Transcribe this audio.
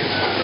you.